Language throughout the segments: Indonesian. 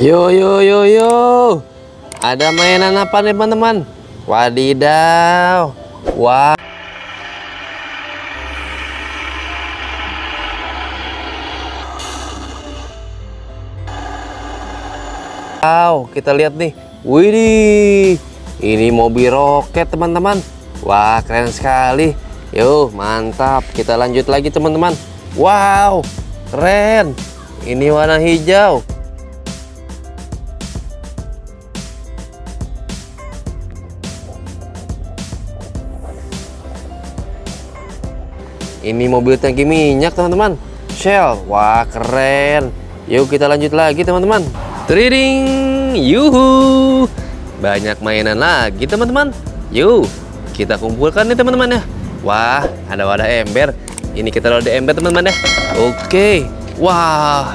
Yo yo yo yo. Ada mainan apa nih teman-teman? Wadidaw. Wah. Wow, kita lihat nih. Widih. Ini mobil roket, teman-teman. Wah, keren sekali. Yuk, mantap. Kita lanjut lagi, teman-teman. Wow, keren. Ini warna hijau. Ini mobil tangki minyak, teman-teman. Shell. Wah, keren. Yuk kita lanjut lagi, teman-teman. Trading. Yuhu. Banyak mainan lagi, teman-teman. Yuk, kita kumpulkan nih, teman-teman ya. Wah, ada wadah ember. Ini kita taruh di ember, teman-teman ya. Oke. Wah.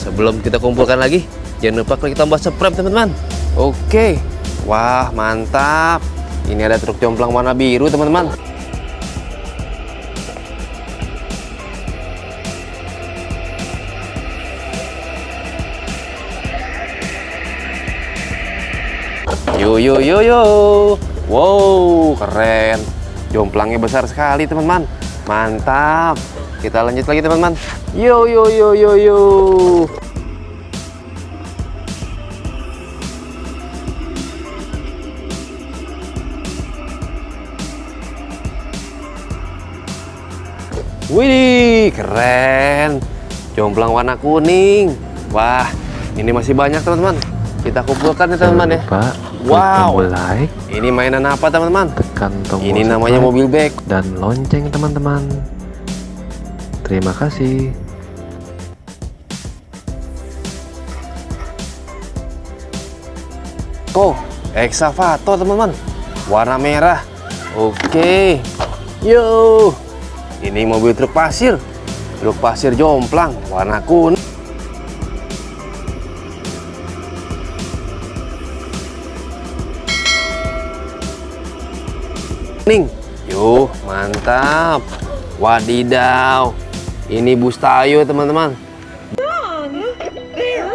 Sebelum kita kumpulkan lagi, jangan lupa klik tombol subscribe, teman-teman. Oke. Wah, mantap. Ini ada truk jomplang warna biru, teman-teman. Yo yo yo yo. Wow, keren. Jomplangnya besar sekali, teman-teman. Mantap. Kita lanjut lagi, teman-teman. Yo yo yo yo yo. Wih, keren. Jomplang warna kuning. Wah, ini masih banyak, teman-teman. Kita kumpulkan ya, teman-teman ya. Lupa Wow. tombol like, Ini mainan apa, teman-teman? tekan tombol Ini namanya subscribe, mobil bag. dan lonceng teman-teman. Terima kasih. Oh, excavator teman-teman. Warna merah. Oke. Yo. Ini mobil truk pasir. Truk pasir jomplang warna kuning. Ning. Yuh, mantap. Wadidaw. Ini bus tayo, teman-teman. There!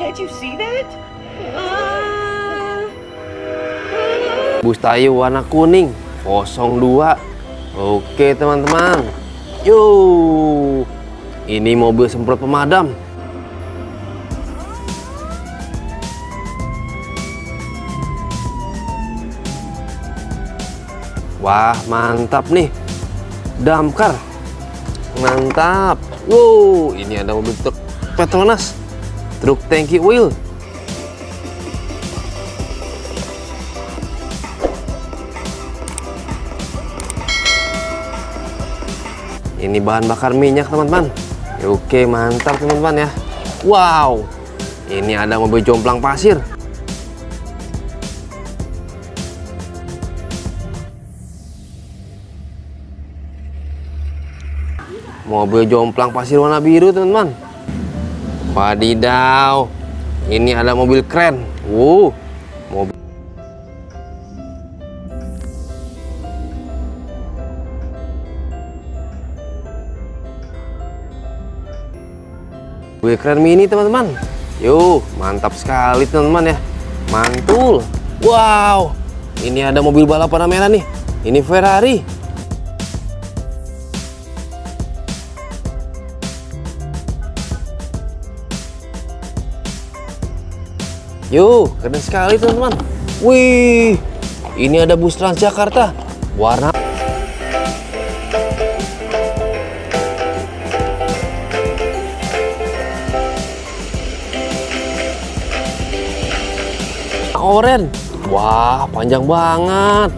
Can't you see that? Uh, Bus tayo warna kuning 02 Oke teman-teman Yuk Ini mobil semprot pemadam Wah mantap nih Damkar Mantap Wow ini ada mobil truk Petronas Truk tangki oil Ini bahan bakar minyak teman-teman. Oke mantap teman-teman ya. Wow, ini ada mobil jomplang pasir. Mobil jomplang pasir warna biru teman-teman. Wadidaw, ini ada mobil keren. Wow, mobil Mobil keren mini teman-teman. Yuk, mantap sekali teman-teman ya. Mantul. Wow. Ini ada mobil balap warna merah nih. Ini Ferrari. Yuk, keren sekali teman-teman. Wih, ini ada bus Transjakarta. Warna oren. Wah, panjang banget.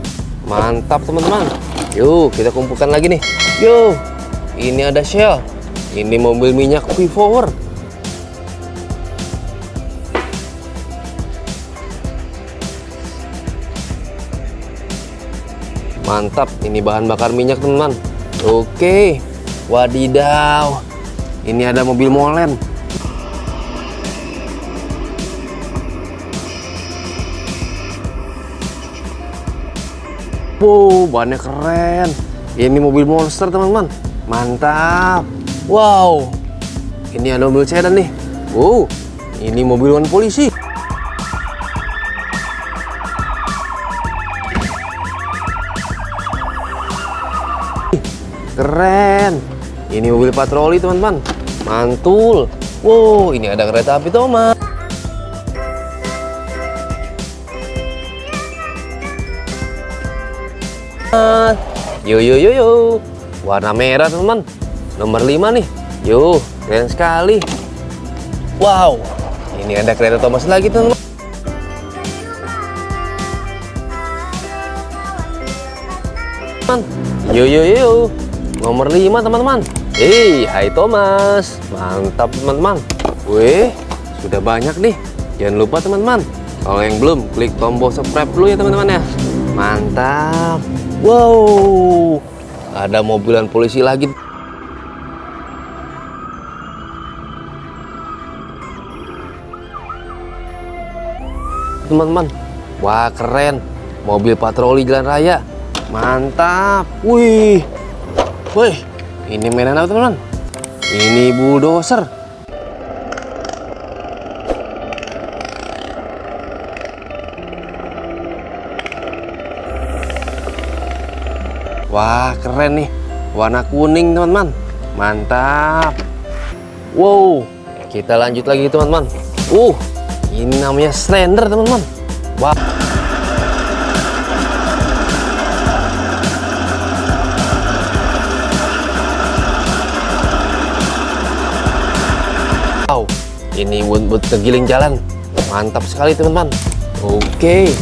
Mantap, teman-teman. Yuk, kita kumpulkan lagi nih. Yuk. Ini ada Shell. Ini mobil minyak V4. Mantap, ini bahan bakar minyak, teman-teman. Oke. Wadidaw. Ini ada mobil molen. Wow, bannya keren. Ini mobil monster, teman-teman. Mantap. Wow. Ini ada mobil sedan nih. Wow. Ini mobil polisi. Keren. Ini mobil patroli, teman-teman. Mantul. Wow, ini ada kereta api Thomas. Yo yo yo yo. Warna merah, teman-teman. Nomor 5 nih. Yo, keren sekali. Wow. Ini ada kereta Thomas lagi, teman-teman. Yo yo yo. Nomor 5, teman-teman. Hei, hai Thomas. Mantap, teman-teman. Weh, sudah banyak nih. Jangan lupa, teman-teman. Kalau yang belum, klik tombol subscribe dulu ya, teman-teman ya. Mantap. Wow. Ada mobilan polisi lagi. Teman-teman. Wah, keren. Mobil patroli jalan raya. Mantap. Wih. Wih, ini mainan apa teman-teman? Ini bulldozer. Wah, keren nih. Warna kuning, teman-teman. Mantap. Wow, kita lanjut lagi, teman-teman. Uh, ini namanya Slender, teman-teman. Ini buat tergiling jalan. Mantap sekali teman-teman. Oke.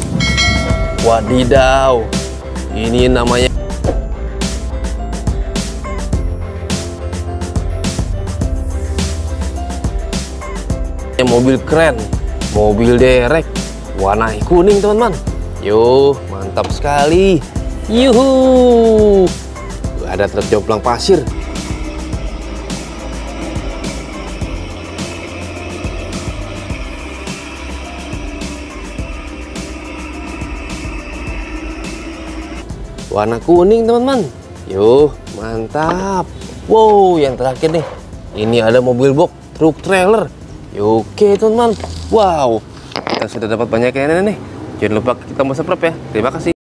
Wadidaw. Ini namanya mobil keren. Mobil derek warna kuning teman-teman. Yo, mantap sekali. Yuhu. Ada truk jomplang pasir. Warna kuning teman-teman. Yuk mantap. Wow yang terakhir nih. Ini ada mobil box truk trailer. Oke teman-teman. Wow. Kita sudah dapat banyak yang ini nih. Jangan lupa kita mau subscribe ya. Terima kasih